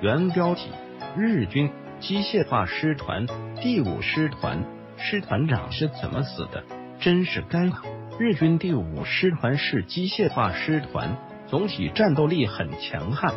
原标题：日军机械化师团第五师团师团长是怎么死的？真是该死！日军第五师团是机械化师团，总体战斗力很强悍。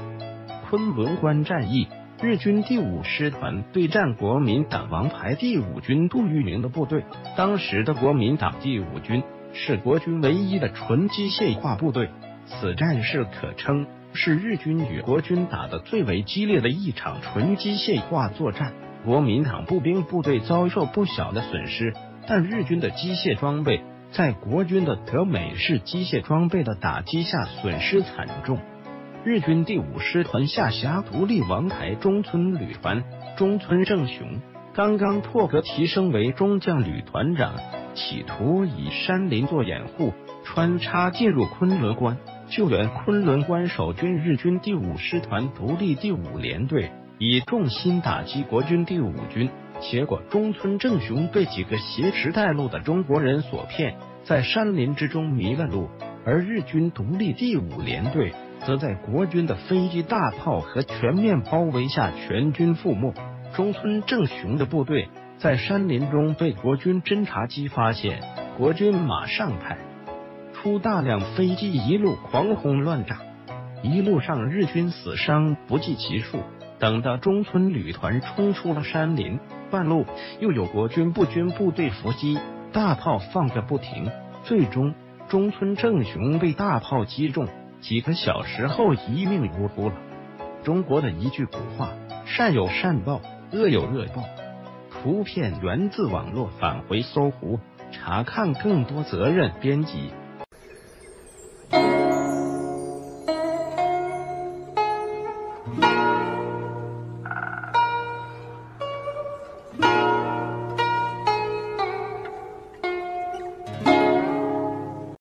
昆仑关战役，日军第五师团对战国民党王牌第五军杜聿明的部队。当时的国民党第五军是国军唯一的纯机械化部队，此战事可称是日军与国军打的最为激烈的一场纯机械化作战。国民党步兵部队遭受不小的损失，但日军的机械装备。在国军的德美式机械装备的打击下，损失惨重。日军第五师团下辖独立王牌中村旅团，中村正雄刚刚破格提升为中将旅团长，企图以山林做掩护，穿插进入昆仑关，救援昆仑关守军。日军第五师团独立第五联队以重心打击国军第五军。结果，中村正雄被几个挟持带路的中国人所骗，在山林之中迷了路；而日军独立第五联队则在国军的飞机、大炮和全面包围下全军覆没。中村正雄的部队在山林中被国军侦察机发现，国军马上派出大量飞机，一路狂轰乱炸，一路上日军死伤不计其数。等到中村旅团冲出了山林。半路又有国军步军部队伏击，大炮放个不停，最终中村正雄被大炮击中，几个小时后一命呜呼了。中国的一句古话：善有善报，恶有恶报。图片源自网络，返回搜狐查看更多责任编辑。